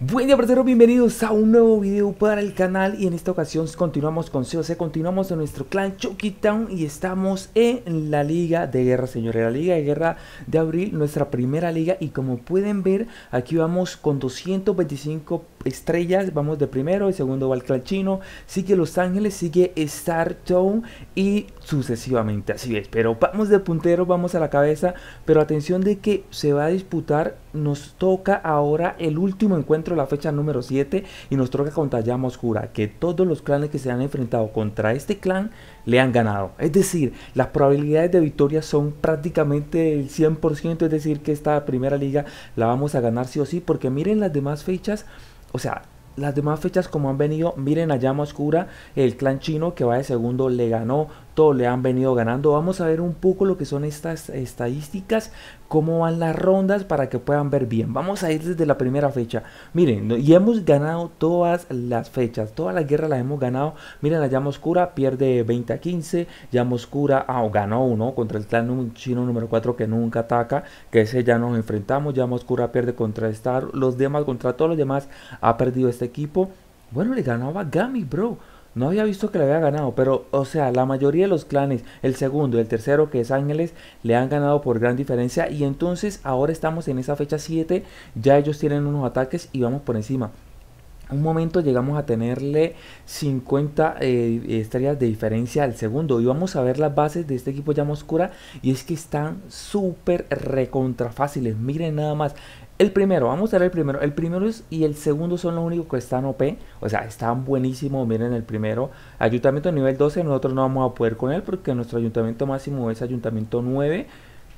Buen día parceros, bienvenidos a un nuevo video para el canal y en esta ocasión continuamos con COC, continuamos en nuestro clan Chucky Town y estamos en la liga de guerra señores, la liga de guerra de abril, nuestra primera liga y como pueden ver aquí vamos con 225 estrellas, vamos de primero, el segundo va el clan chino, sigue Los Ángeles, sigue Star Town y sucesivamente, así es, pero vamos de puntero, vamos a la cabeza, pero atención de que se va a disputar, nos toca ahora el último encuentro la fecha número 7 y nos toca contra Llama Oscura, que todos los clanes que se han enfrentado contra este clan le han ganado. Es decir, las probabilidades de victoria son prácticamente el 100%, es decir, que esta primera liga la vamos a ganar sí o sí, porque miren las demás fechas, o sea, las demás fechas como han venido, miren a Llama Oscura, el clan chino que va de segundo le ganó le han venido ganando. Vamos a ver un poco lo que son estas estadísticas, cómo van las rondas para que puedan ver bien. Vamos a ir desde la primera fecha. Miren, y hemos ganado todas las fechas, todas las guerras las hemos ganado. Miren, la llama oscura pierde 20 a 15, llama oscura ganó uno contra el clan chino número 4 que nunca ataca, que ese ya nos enfrentamos. Llama oscura pierde contra Star, los demás contra todos los demás ha perdido este equipo. Bueno, le ganaba Gami, bro. No había visto que le había ganado, pero, o sea, la mayoría de los clanes, el segundo y el tercero, que es Ángeles, le han ganado por gran diferencia. Y entonces ahora estamos en esa fecha 7, ya ellos tienen unos ataques y vamos por encima. Un momento llegamos a tenerle 50 eh, estrellas de diferencia al segundo. Y vamos a ver las bases de este equipo llama oscura. Y es que están súper recontra fáciles. Miren nada más. El primero, vamos a ver el primero. El primero es, y el segundo son los únicos que están OP. O sea, están buenísimos. Miren el primero. Ayuntamiento nivel 12. Nosotros no vamos a poder con él porque nuestro ayuntamiento máximo es ayuntamiento 9.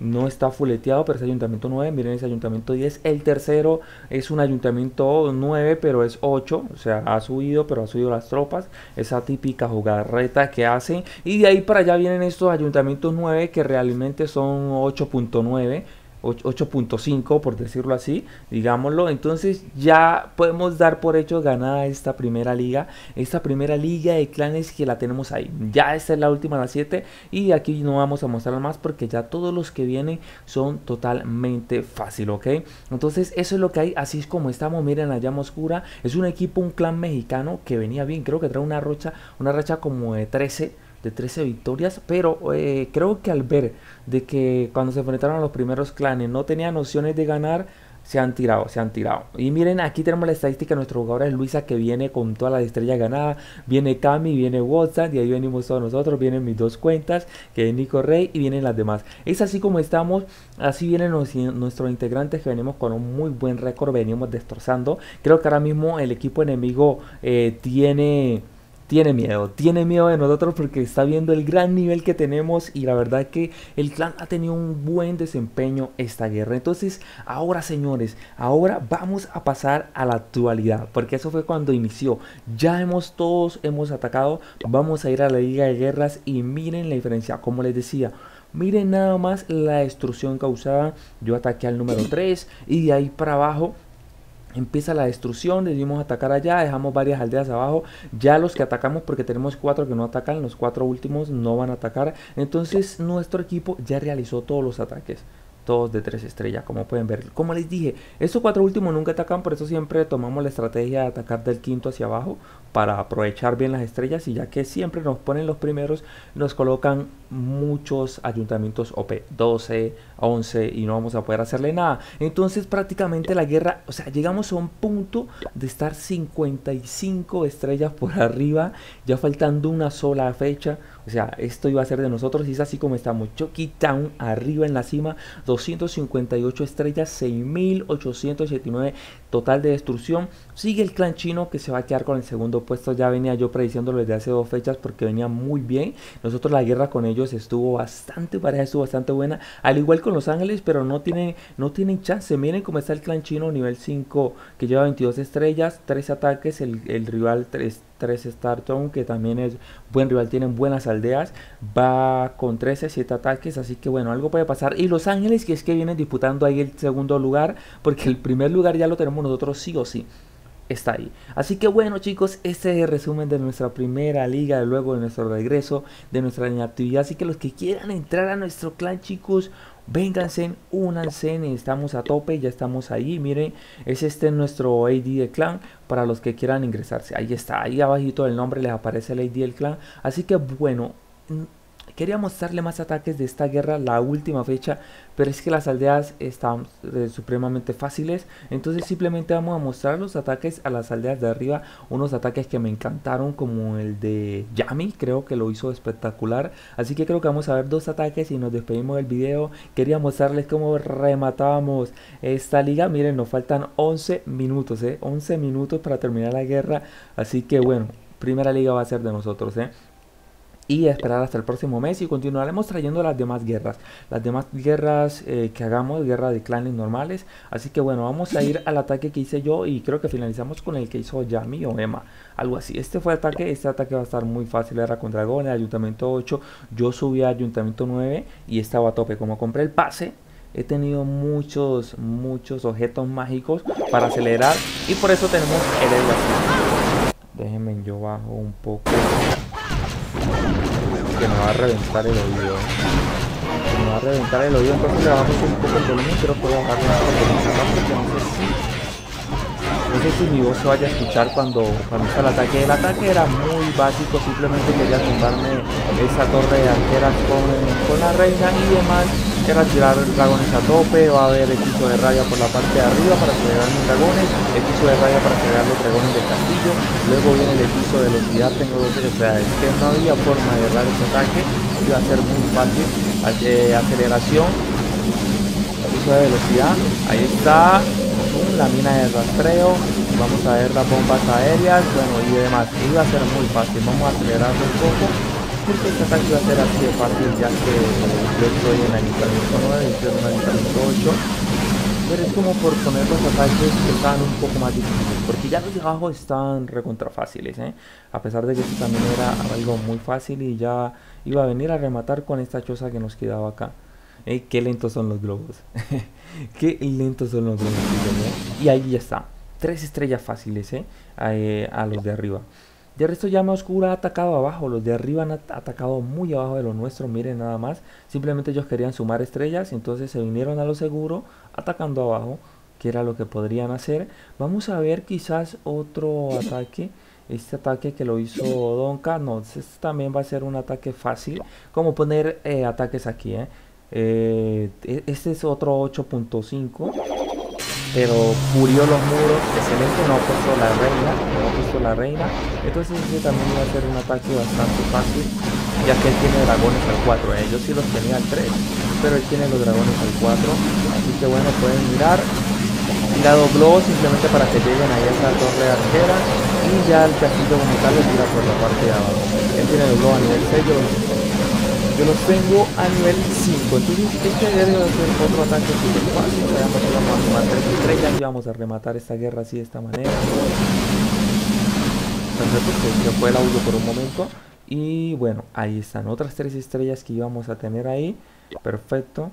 No está fuleteado, pero es ayuntamiento 9. Miren ese ayuntamiento 10. El tercero es un ayuntamiento 9, pero es 8. O sea, ha subido, pero ha subido las tropas. Esa típica jugarreta que hacen. Y de ahí para allá vienen estos ayuntamientos 9 que realmente son 8.9 8.5 por decirlo así, digámoslo. Entonces ya podemos dar por hecho ganada esta primera liga, esta primera liga de clanes que la tenemos ahí. Ya esta es la última, la 7 y aquí no vamos a mostrar más porque ya todos los que vienen son totalmente fácil, ¿ok? Entonces eso es lo que hay, así es como estamos, miren la llama oscura, es un equipo, un clan mexicano que venía bien, creo que trae una rocha, una racha como de 13 de 13 victorias, pero eh, creo que al ver de que cuando se enfrentaron a los primeros clanes no tenían opciones de ganar, se han tirado, se han tirado. Y miren, aquí tenemos la estadística de nuestro jugador es Luisa que viene con todas las estrellas ganadas. Viene Cami, viene Watson, y ahí venimos todos nosotros. Vienen mis dos cuentas, que es Nico Rey, y vienen las demás. Es así como estamos, así vienen nuestros integrantes que venimos con un muy buen récord, venimos destrozando. Creo que ahora mismo el equipo enemigo eh, tiene tiene miedo, tiene miedo de nosotros porque está viendo el gran nivel que tenemos y la verdad que el clan ha tenido un buen desempeño esta guerra. Entonces, ahora señores, ahora vamos a pasar a la actualidad, porque eso fue cuando inició. Ya hemos todos hemos atacado, vamos a ir a la liga de guerras y miren la diferencia, como les decía, Miren nada más la destrucción causada. Yo ataqué al número 3 y de ahí para abajo Empieza la destrucción, decidimos atacar allá, dejamos varias aldeas abajo. Ya los que atacamos, porque tenemos cuatro que no atacan, los cuatro últimos no van a atacar. Entonces nuestro equipo ya realizó todos los ataques. Todos de tres estrellas, como pueden ver. Como les dije, estos cuatro últimos nunca atacan, por eso siempre tomamos la estrategia de atacar del quinto hacia abajo para aprovechar bien las estrellas y ya que siempre nos ponen los primeros, nos colocan muchos ayuntamientos OP, 12, 11 y no vamos a poder hacerle nada. Entonces prácticamente la guerra, o sea, llegamos a un punto de estar 55 estrellas por arriba, ya faltando una sola fecha. O sea, esto iba a ser de nosotros y es así como estamos. Chucky Town arriba en la cima, 258 estrellas, 6879 total de destrucción. Sigue el clan chino que se va a quedar con el segundo puesto. Ya venía yo prediciéndolo desde hace dos fechas porque venía muy bien. Nosotros la guerra con ellos estuvo bastante pareja, estuvo bastante buena. Al igual con Los Ángeles, pero no tienen, no tienen chance. Miren cómo está el clan chino nivel 5 que lleva 22 estrellas, 3 ataques. El, el rival 3 3 Starton, que también es buen rival, tienen buenas aldeas, va con 13, 7 ataques, así que bueno, algo puede pasar. Y Los Ángeles, que es que vienen disputando ahí el segundo lugar, porque el primer lugar ya lo tenemos nosotros sí o sí. Está ahí. Así que bueno chicos, este es el resumen de nuestra primera liga, luego de nuestro regreso, de nuestra actividad. Así que los que quieran entrar a nuestro clan chicos, vénganse, únanse, estamos a tope, ya estamos ahí, miren, es este nuestro AD de clan, para los que quieran ingresarse, ahí está, ahí abajito el nombre les aparece el AD del clan, así que bueno, Quería mostrarle más ataques de esta guerra, la última fecha, pero es que las aldeas están eh, supremamente fáciles. Entonces simplemente vamos a mostrar los ataques a las aldeas de arriba. Unos ataques que me encantaron como el de Yami, creo que lo hizo espectacular. Así que creo que vamos a ver dos ataques y nos despedimos del video. Quería mostrarles cómo rematábamos esta liga. Miren, nos faltan 11 minutos, ¿eh? 11 minutos para terminar la guerra. Así que bueno, primera liga va a ser de nosotros, ¿eh? Y esperar hasta el próximo mes y continuaremos trayendo las demás guerras, las demás guerras eh, que hagamos, guerra de clanes normales. Así que bueno, vamos a ir al ataque que hice yo y creo que finalizamos con el que hizo Yami o Emma, algo así. Este fue el ataque, este ataque va a estar muy fácil, era con dragones, ayuntamiento 8, yo subí a ayuntamiento 9 y estaba a tope. Como compré el pase, he tenido muchos, muchos objetos mágicos para acelerar y por eso tenemos el así. Déjenme yo bajo un poco que me va a reventar el oído. me va a reventar el oído, entonces le bajamos un poco el volumen, pero puedo bajarle un poco el no sé si... Mi voz se vaya a escuchar cuando, cuando el ataque. El ataque era muy básico, simplemente quería tumbarme esa torre de arqueras con, con la reina y demás era tirar dragones a tope, va a haber hechizo de raya por la parte de arriba para acelerar mis dragones, hechizo de raya para acelerar los dragones del castillo, luego viene el hechizo de velocidad, tengo dos o sea, es que no había forma de errar ese ataque, iba a ser muy fácil, eh, aceleración, hechizo de velocidad, ahí está, la mina de rastreo, vamos a ver las bombas aéreas, bueno y demás, iba a ser muy fácil, vamos a acelerarlo un poco, este ataque va a ser así de fácil ya que yo estoy en ayuntamiento 9 y estoy en ayuntamiento 8 pero es como por poner los ataques que están un poco más difíciles porque ya los de abajo están recontra fáciles ¿eh? a pesar de que esto también era algo muy fácil y ya iba a venir a rematar con esta choza que nos quedaba acá ¿Eh? qué lentos son los globos qué lentos son los globos ¿eh? y ahí ya está tres estrellas fáciles ¿eh? a los de arriba de resto llama oscura ha atacado abajo, los de arriba han atacado muy abajo de lo nuestro, miren nada más. Simplemente ellos querían sumar estrellas, entonces se vinieron a lo seguro atacando abajo, que era lo que podrían hacer. Vamos a ver quizás otro ataque. Este ataque que lo hizo Donka, no, este también va a ser un ataque fácil. Como poner eh, ataques aquí, eh. Eh, e-, este es otro 8.5 pero murió los muros, excelente, no ha puesto la reina, no ha puesto la reina, entonces ese también va a ser un ataque bastante fácil, ya que él tiene dragones al 4, ellos sí los tenía al 3, pero él tiene los dragones al 4, así que bueno, pueden mirar, la dobló simplemente para que lleguen ahí a esa torre arquera, y ya el castillo como tal lo tira por la parte de abajo, él tiene dobló a nivel 6, yo los tengo a nivel 5. Entonces este debe ser otro ataque super fácil. Que vamos a tomar 3 estrellas y vamos a rematar esta guerra así de esta manera. Perfecto, que fue el audio por un momento. Y bueno, ahí están otras 3 estrellas que íbamos a tener ahí. Perfecto.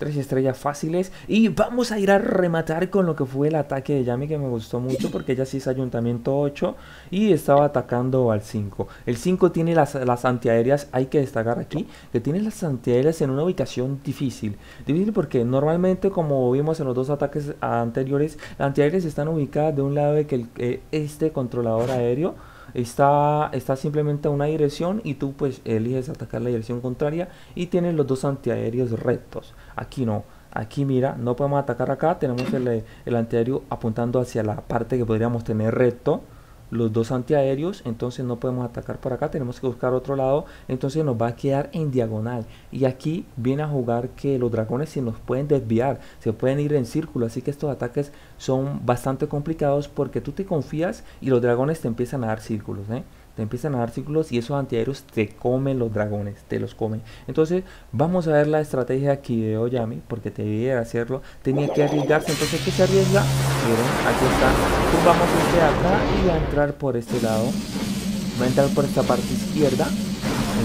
Tres estrellas fáciles. Y vamos a ir a rematar con lo que fue el ataque de Yami que me gustó mucho porque ella sí es ayuntamiento 8 y estaba atacando al 5. El 5 tiene las, las antiaéreas, hay que destacar aquí, que tiene las antiaéreas en una ubicación difícil. Difícil porque normalmente como vimos en los dos ataques anteriores, las antiaéreas están ubicadas de un lado de que el, eh, este controlador aéreo está, está simplemente a una dirección y tú pues eliges atacar la dirección contraria y tienes los dos antiaéreos rectos. Aquí no. Aquí mira, no podemos atacar acá, tenemos el, el antiaéreo apuntando hacia la parte que podríamos tener recto los dos antiaéreos, entonces no podemos atacar por acá, tenemos que buscar otro lado, entonces nos va a quedar en diagonal. Y aquí viene a jugar que los dragones se nos pueden desviar, se pueden ir en círculo, así que estos ataques son bastante complicados porque tú te confías y los dragones te empiezan a dar círculos, ¿eh? Empiezan a dar círculos y esos antiaéreos te comen los dragones, te los comen. Entonces vamos a ver la estrategia aquí de Oyami, porque te de hacerlo, tenía que arriesgarse, entonces ¿qué se arriesga? Miren, aquí está, vamos este acá y va a entrar por este lado, va a entrar por esta parte izquierda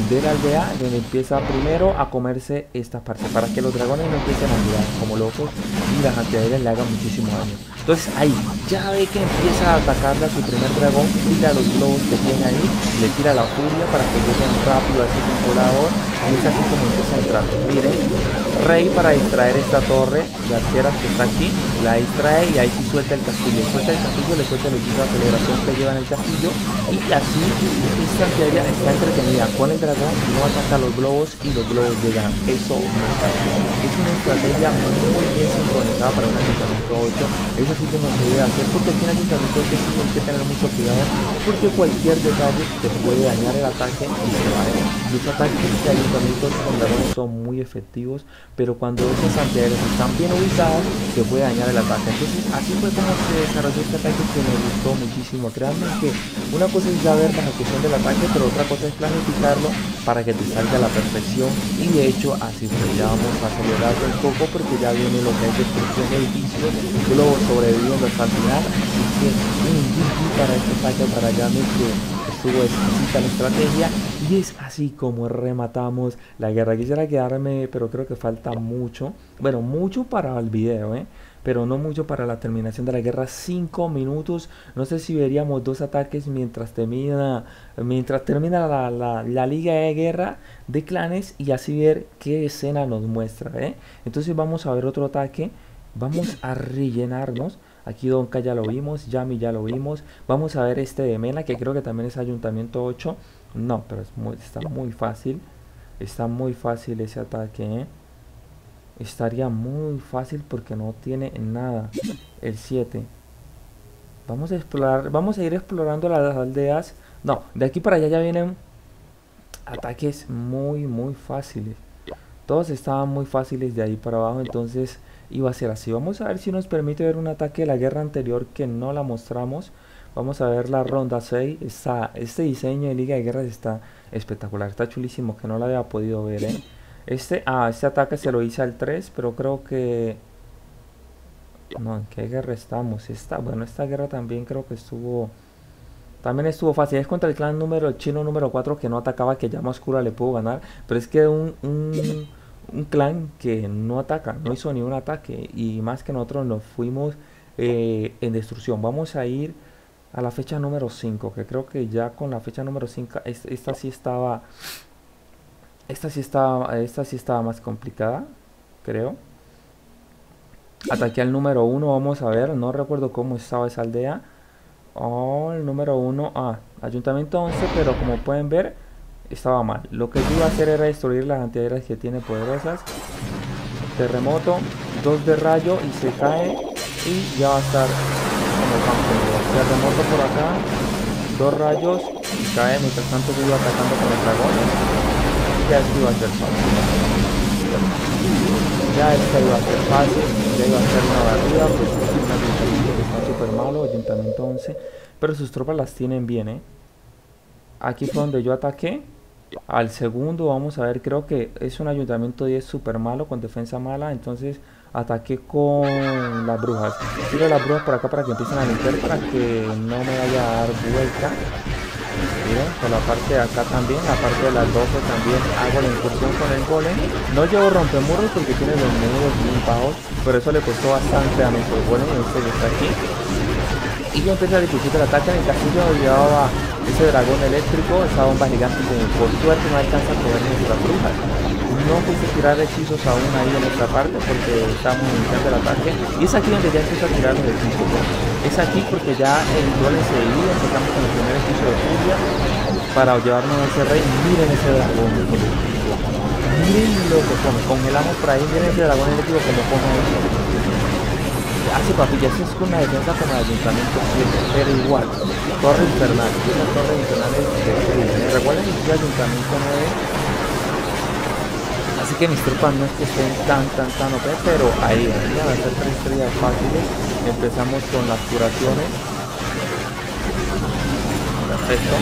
de la aldea donde empieza primero a comerse esta parte para que los dragones no empiecen a mirar como locos y las antiaéreas le hagan muchísimo daño. Entonces ahí ya ve que empieza a atacarle a su primer dragón, tira los globos que tiene ahí, le tira la furia para que lleguen rápido a ese controlador y es así como empieza a entrar. Miren, Rey para distraer esta torre de arqueras que está aquí, la distrae y ahí sí suelta el castillo. Suelta el castillo, le suelta el equipo de aceleración que lleva en el castillo y así esta arquería está entretenida con el dragón, no ataca los globos y los globos llegan. Eso Es una estrategia muy bien sincronizada para un ayuntamiento 8. Es así como se debe hacer porque aquí en ayuntamiento 8 hay que tener mucho cuidado porque cualquier detalle te puede dañar el ataque y se va a ir. Los ataques de ayuntamientos con dragones son muy efectivos pero cuando esos antiaéreos están bien ubicados, se puede dañar el ataque. Entonces, así fue como se desarrolló este ataque que me gustó muchísimo. Créanme que una cosa es saber la ejecución del ataque, pero otra cosa es planificarlo para que te salga a la perfección. Y de hecho, así fue. Ya vamos a acelerarlo un poco porque ya viene lo que es destrucción de edificios, globos sobreviviendo hasta el final. Así que un GG para este ataque para Yami que estuvo exquisita la estrategia y es así como rematamos la guerra. Quisiera quedarme, pero creo que falta mucho. Bueno, mucho para el video, ¿eh? pero no mucho para la terminación de la guerra. 5 minutos. No sé si veríamos dos ataques mientras termina, mientras termina la, la, liga de guerra de clanes y así ver qué escena nos muestra. ¿eh? Entonces vamos a ver otro ataque. Vamos a rellenarnos. Aquí Donka ya lo vimos, Yami ya lo vimos. Vamos a ver este de Mena, que creo que también es Ayuntamiento 8. No, pero es muy, está muy fácil. Está muy fácil ese ataque, ¿eh? Estaría muy fácil porque no tiene nada. El 7. Vamos a explorar, vamos a ir explorando las aldeas. No, de aquí para allá ya vienen ataques muy, muy fáciles. Todos estaban muy fáciles de ahí para abajo, entonces iba a ser así. Vamos a ver si nos permite ver un ataque de la guerra anterior que no la mostramos. Vamos a ver la ronda 6. este diseño de Liga de Guerras está espectacular. Está chulísimo que no lo había podido ver. ¿eh? Este, ah, este ataque se lo hice al 3, pero creo que... No, ¿en qué guerra estamos? Esta, bueno, esta guerra también creo que estuvo... También estuvo fácil. Es contra el clan número chino número 4 que no atacaba, que llama oscura le puedo ganar. Pero es que un, un un clan que no ataca, no hizo ni un ataque y más que nosotros nos fuimos eh, en destrucción. Vamos a ir a la fecha número 5, que creo que ya con la fecha número 5 esta, sí estaba esta sí estaba esta sí estaba más complicada, creo. Ataque al número 1, vamos a ver, no recuerdo cómo estaba esa aldea. Oh, el número 1, ah, ayuntamiento 11, pero como pueden ver estaba mal. Lo que yo iba a hacer era destruir las antiaéreas que tiene poderosas. Terremoto, dos de rayo y se cae y ya va a estar Terremoto por acá, dos rayos cae. Mientras tanto iba atacando con el dragón. Ya esto iba a ser fácil. Ya esto iba a ser fácil. Ya iba a ser una barrida. Pues es un ayuntamiento que está súper malo. Ayuntamiento 11. Pero sus tropas las tienen bien, ¿eh? Aquí fue donde yo ataqué al segundo vamos a ver, creo que es un ayuntamiento 10 super malo, con defensa mala, entonces ataque con las brujas. Tiro las brujas por acá para que empiecen a limpiar, para que no me vaya a dar vuelta. Miren, por la parte de acá también, la parte de las 12 también hago la incursión con el golem. No llevo rompemuros porque tiene los muros muy bajos, pero eso le costó bastante a nuestro golem, este que está aquí. Y yo empecé a discutir el ataque en el castillo llevaba ese dragón eléctrico, esa bomba gigante que por suerte no alcanza a coger nuestras brujas. No quise tirar hechizos aún ahí en nuestra parte porque estamos iniciando el ataque. Y es aquí donde ya empiezo a tirar los hechizos. Es aquí porque ya el duelo enseguida empezamos con el primer hechizo de furia para llevarnos a ese rey. Miren ese dragón. Miren lo que come. Congelamos por ahí. Miren ese dragón eléctrico como come hace papillas, es una defensa como el ayuntamiento 7, pero igual, torre infernal, esa torre infernal es de recuerden que es ayuntamiento 9 así que mis tropas no es que estén tan tan tan OP, pero ahí van a ser tres estrellas fáciles, empezamos con las curaciones, perfecto,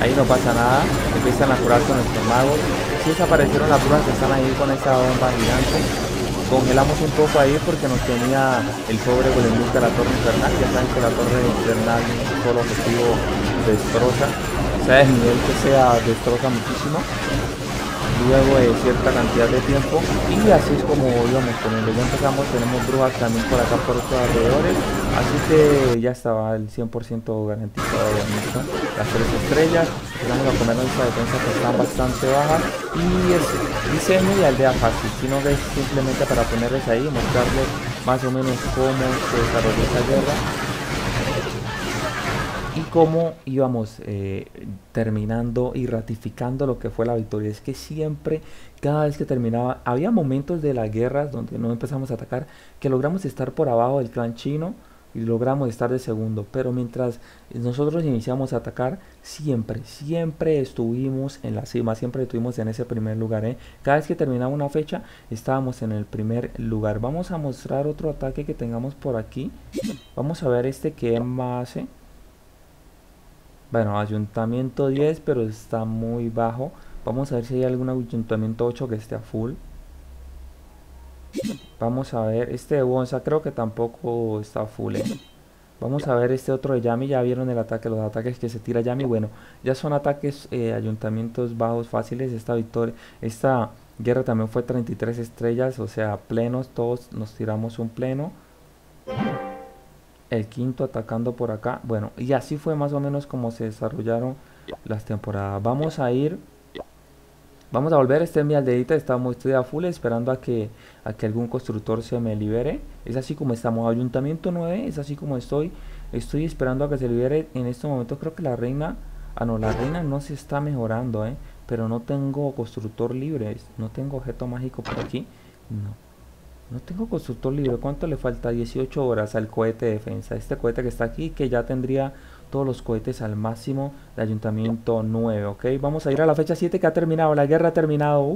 ahí no pasa nada, empiezan a curar con nuestros magos, si desaparecieron las brujas que están ahí con esa bomba gigante, congelamos un poco ahí porque nos tenía el pobre golemista la torre infernal. Ya saben que la torre infernal solo objetivo destroza. sea el nivel que sea destroza muchísimo luego de cierta cantidad de tiempo. Y así es como íbamos poniendo ya empezamos tenemos brujas también por acá por estos alrededores. Así que ya estaba el 100% garantizado las tres estrellas. Vamos a poner nuestra defensa que están bastante bajas. Y es diseño y aldea fácil. Sino que es simplemente para ponerles ahí y mostrarles más o menos cómo se desarrolló esa guerra cómo íbamos eh, terminando y ratificando lo que fue la victoria. Es que siempre, cada vez que terminaba, había momentos de las guerras donde no empezamos a atacar, que logramos estar por abajo del clan chino y logramos estar de segundo. Pero mientras nosotros iniciamos a atacar, siempre, siempre estuvimos en la cima, siempre estuvimos en ese primer lugar. ¿eh? Cada vez que terminaba una fecha, estábamos en el primer lugar. Vamos a mostrar otro ataque que tengamos por aquí. Vamos a ver este que más hace. Bueno, ayuntamiento 10, pero está muy bajo. Vamos a ver si hay algún ayuntamiento 8 que esté a full. Vamos a ver, este de Wonsa creo que tampoco está a full. ¿eh? Vamos a ver este otro de Yami, ya vieron el ataque, los ataques que se tira Yami. Bueno, ya son ataques, eh, ayuntamientos bajos, fáciles. Esta victoria, esta guerra también fue 33 estrellas, o sea, plenos, todos nos tiramos un pleno el quinto atacando por acá. Bueno, y así fue más o menos como se desarrollaron las temporadas. Vamos a ir, vamos a volver, este es mi aldeita, estamos, estoy a full esperando a que, a que algún constructor se me libere. Es así como estamos, ayuntamiento 9, es así como estoy, estoy esperando a que se libere. En este momento creo que la reina, ah no, la reina no se está mejorando, eh, pero no tengo constructor libre, no tengo objeto mágico por aquí, no. No tengo constructor libre. ¿Cuánto le falta? 18 horas al cohete de defensa. Este cohete que está aquí, que ya tendría todos los cohetes al máximo de ayuntamiento 9, ¿ok? Vamos a ir a la fecha 7 que ha terminado. La guerra ha terminado.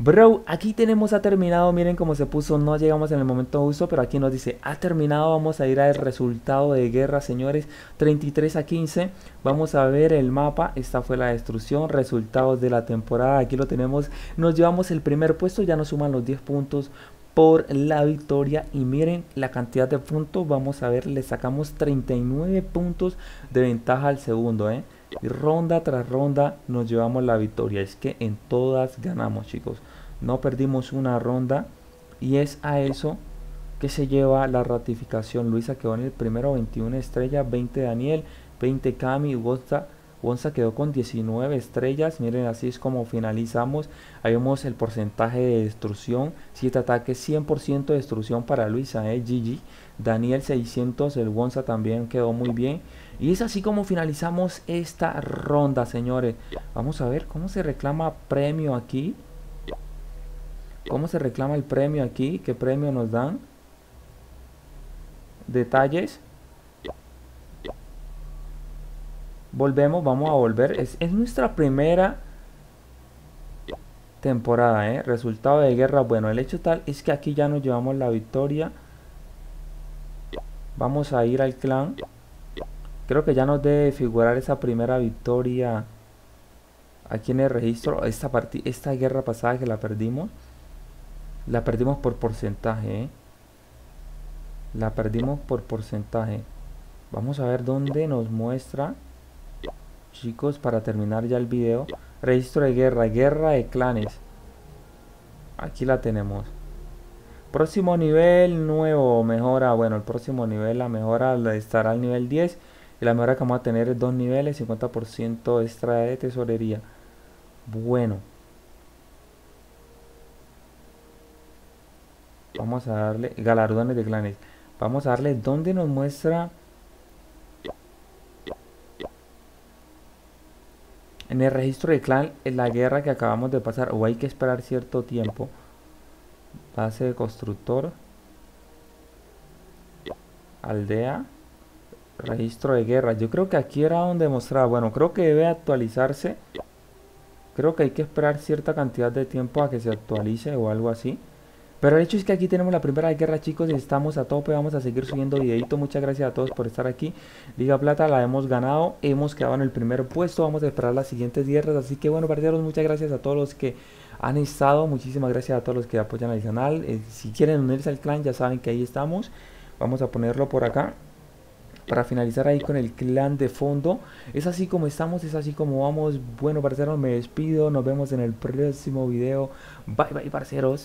Bro, aquí tenemos ha terminado, miren cómo se puso, no llegamos en el momento justo, pero aquí nos dice, ha terminado, vamos a ir al resultado de guerra, señores, 33 a 15, vamos a ver el mapa, esta fue la destrucción, resultados de la temporada, aquí lo tenemos, nos llevamos el primer puesto, ya nos suman los 10 puntos por la victoria y miren la cantidad de puntos, vamos a ver, le sacamos 39 puntos de ventaja al segundo, eh. Y ronda tras ronda nos llevamos la victoria. Es que en todas ganamos, chicos. No perdimos una ronda. Y es a eso que se lleva la ratificación. Luisa quedó en el primero 21 estrellas, 20 Daniel, 20 Cami, Wonsa, Wonsa quedó con 19 estrellas. Miren, así es como finalizamos. Ahí vemos el porcentaje de destrucción. 7 ataques, 100% de destrucción para Luisa, eh, GG. Daniel 600, el Wonsa también quedó muy bien. Y es así como finalizamos esta ronda, señores. Vamos a ver cómo se reclama premio aquí. ¿Cómo se reclama el premio aquí? ¿Qué premio nos dan? Detalles. Volvemos, vamos a volver. Es, nuestra primera temporada, ¿eh? Resultado de guerra. Bueno, el hecho tal es que aquí ya nos llevamos la victoria. Vamos a ir al clan. Creo que ya nos debe figurar esa primera victoria aquí en el registro. Esta, esta guerra pasada que la perdimos, la perdimos por porcentaje. ¿eh? La perdimos por porcentaje. Vamos a ver dónde nos muestra, chicos, para terminar ya el video. Registro de guerra, guerra de clanes. Aquí la tenemos. Próximo nivel nuevo, mejora. Bueno, el próximo nivel, la mejora estará al nivel 10. Y la mejora que vamos a tener es dos niveles, 50% extra de tesorería. Bueno. Vamos a darle galardones de clanes. Vamos a darle donde nos muestra en el registro de clan en la guerra que acabamos de pasar o hay que esperar cierto tiempo. Base de constructor. Aldea registro de guerra. Yo creo que aquí era donde mostraba. Bueno, creo que debe actualizarse. Creo que hay que esperar cierta cantidad de tiempo a que se actualice o algo así. Pero el hecho es que aquí tenemos la primera guerra, chicos, estamos a tope. Vamos a seguir subiendo videito. Muchas gracias a todos por estar aquí. Liga Plata la hemos ganado. Hemos quedado en el primer puesto. Vamos a esperar las siguientes guerras. Así que bueno, partidos, muchas gracias a todos los que han estado. Muchísimas gracias a todos los que apoyan al canal. Eh, si quieren unirse al clan, ya saben que ahí estamos. Vamos a ponerlo por acá para finalizar ahí con el clan de fondo. Es así como estamos, es así como vamos. Bueno, parceros, me despido. Nos vemos en el próximo video. Bye, bye, parceros.